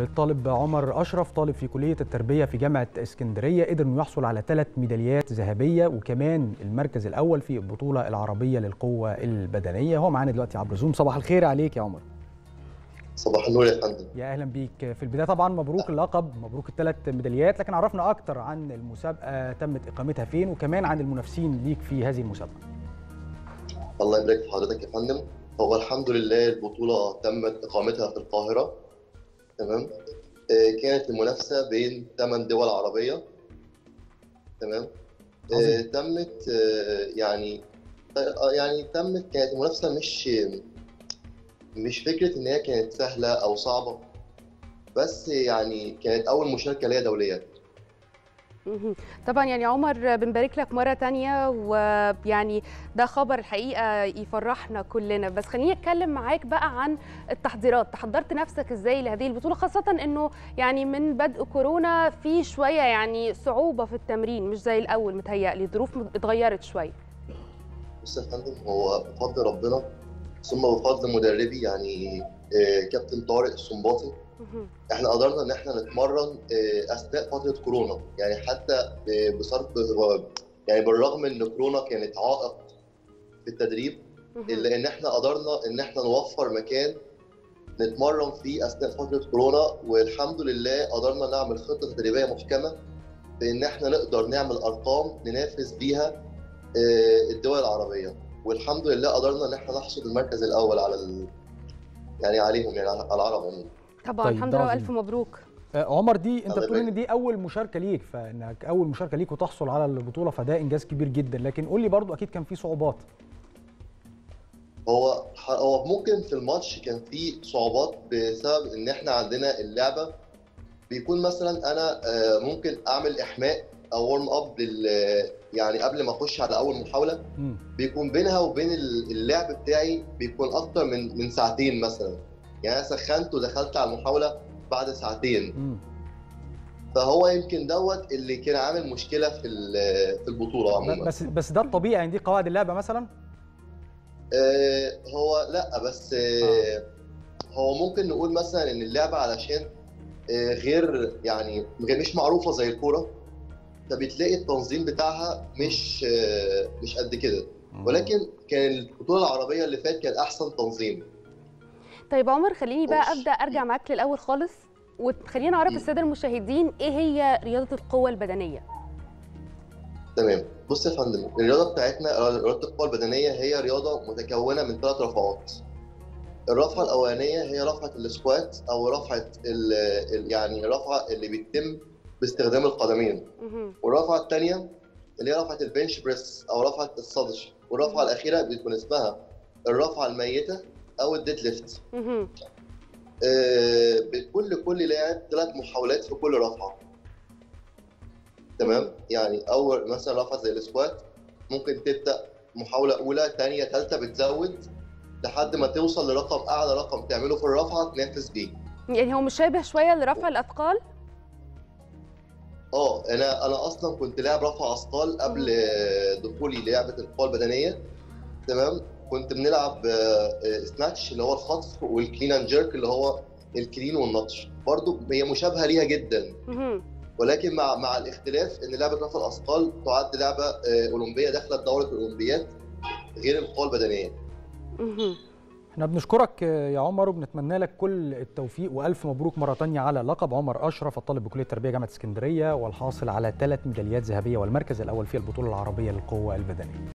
طيب الطالب عمر أشرف طالب في كلية التربية في جامعة إسكندرية قدر إنه يحصل على ثلاث ميداليات ذهبية وكمان المركز الأول في البطولة العربية للقوة البدنية. هو معانا دلوقتي عبر زوم صباح الخير عليك يا عمر. صباح النور يا فندم. يا أهلا بيك. في البداية طبعا مبروك اللقب مبروك الثلاث ميداليات لكن عرفنا أكتر عن المسابقة تمت إقامتها فين وكمان عن المنافسين ليك في هذه المسابقة. الله يبارك في حضرتك يا فندم. هو الحمد لله البطولة تمت إقامتها في القاهرة. تمام آه، كانت المنافسة بين ثمان دول عربية تمام آه،. تمت آه، يعني يعني تمت كانت المنافسة مش مش فكرة إن هي كانت سهلة أو صعبة بس يعني كانت أول مشاركة ليا دوليا مهم. طبعا يعني عمر بنبارك لك مرة تانية ويعني ده خبر الحقيقة يفرحنا كلنا. بس خليني أتكلم معاك بقى عن التحضيرات. تحضرت نفسك إزاي لهذه البطولة؟ خاصة أنه يعني من بدء كورونا في شوية يعني صعوبة في التمرين مش زي الأول. متهيألي الظروف اتغيرت شوية. بص يا فندم هو بفضل ربنا ثم بفضل مدربي يعني آه، كابتن طارق السنباطي. إحنا قدرنا ان إحنا نتمرن آه، اثناء فترة كورونا يعني حتى آه، بصرف يعني بالرغم إن كورونا كانت عائق في التدريب. إلا إن إحنا قدرنا إن إحنا نوفر مكان نتمرن فيه أثناء فترة كورونا والحمد لله قدرنا نعمل خطة تدريبية محكمة بإن إحنا نقدر نعمل أرقام ننافس بيها الدول العربية والحمد لله قدرنا إن إحنا نحصد المركز الأول على ال... يعني عليهم يعني على العرب عموما. طبعا طيب، الحمد لله. وألف مبروك. آه، عمر دي أنت بتقول إن. دي أول مشاركة ليك فإنك أول مشاركة ليك وتحصل على البطولة فده إنجاز كبير جدا. لكن قول لي برضو أكيد كان في صعوبات. هو هو ممكن في الماتش كان في صعوبات بسبب إن إحنا عندنا اللعبة. بيكون مثلا أنا آه، ممكن أعمل إحماء أو ورم اب لل يعني قبل ما أخش على أول محاولة. بيكون بينها وبين اللعب بتاعي بيكون أكتر من من ساعتين مثلا. يعني أنا سخنت ودخلت على المحاولة بعد ساعتين. فهو يمكن دوت اللي كان عامل مشكلة في في البطولة عموما. بس بس ده الطبيعي يعني دي قواعد اللعبة مثلا؟ آه، هو لأ بس آه، هو ممكن نقول مثلا إن اللعبة علشان آه، غير يعني مش معروفة زي الكورة. فبتلاقي التنظيم بتاعها مش مش قد كده. ولكن كان البطوله العربية اللي فات كان أحسن تنظيم. طيب عمر خليني بقى ماشي. أبدأ أرجع معاك للأول خالص وخلينا نعرف مم. السادة المشاهدين إيه هي رياضة القوة البدنية؟ تمام. بص يا فندم الرياضة بتاعتنا رياضة القوة البدنية هي رياضة متكونة من ثلاث رفعات. الرفعة الأولانية هي رفعة السكوات أو رفعة ال يعني الرفعه اللي بيتم باستخدام القدمين. والرفعة الثانية اللي هي رفعة ال bench press أو رفعة الصدر والرفعة الأخيرة بتكون اسمها الرفعة الميتة أو ال deadlift. آه، بتكون لكل لاعب ثلاث محاولات في كل رفعة. تمام؟ يعني أول مثلا رفعة زي ال squat ممكن تبدأ محاولة أولى ثانية ثالثه بتزود لحد ما توصل لرقم أعلى رقم تعمله في الرفعة تنافس بيه. يعني هو مشابه شوية لرفع الأثقال؟ آه أنا أنا أصلا كنت لاعب رفع أثقال قبل دخولي لعبة القوه البدنية تمام؟ كنت بنلعب آه، سناتش اللي هو الخطف والكلين أند جيرك اللي هو الكلين والنطش. برضو هي مشابهة ليها جدا. ولكن مع مع الاختلاف إن لعبة رفع الأثقال تعد لعبة آه، أولمبية داخلة دورة الأولمبيات غير القوه البدنية. إحنا بنشكرك يا عمر وبنتمنى لك كل التوفيق وألف مبروك مرة تانية على لقب عمر أشرف الطالب بكلية التربية جامعة اسكندرية والحاصل على ثلاث ميداليات ذهبية والمركز الأول في البطولة العربية للقوة البدنية.